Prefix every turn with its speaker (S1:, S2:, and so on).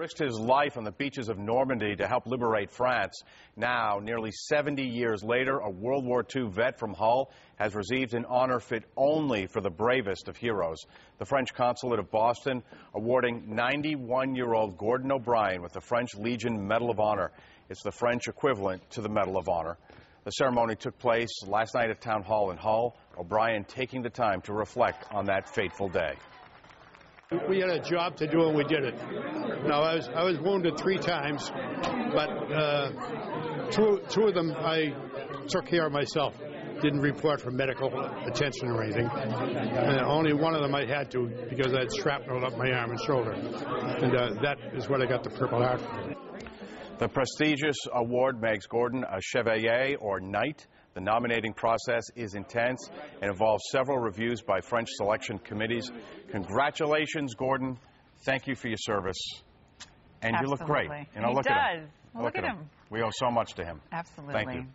S1: risked his life on the beaches of Normandy to help liberate France. Now, nearly 70 years later, a World War II vet from Hull has received an honor fit only for the bravest of heroes. The French consulate of Boston awarding 91-year-old Gordon O'Brien with the French Legion Medal of Honor. It's the French equivalent to the Medal of Honor. The ceremony took place last night at Town Hall in Hull. O'Brien taking the time to reflect on that fateful day.
S2: We had a job to do and we did it. Now I was I was wounded three times, but uh, two two of them I took care of myself. Didn't report for medical attention or anything. And only one of them I had to because I had shrapnel up my arm and shoulder, and uh, that is what I got the Purple Heart.
S1: The prestigious award makes Gordon a Chevalier or Knight. The nominating process is intense and involves several reviews by French selection committees. Congratulations, Gordon. Thank you for your service. And you look great.
S3: Absolutely.
S1: You know,
S3: He
S1: look at him.
S3: does. Look at him.
S1: We owe so much to him.
S3: Absolutely.
S1: Thank you.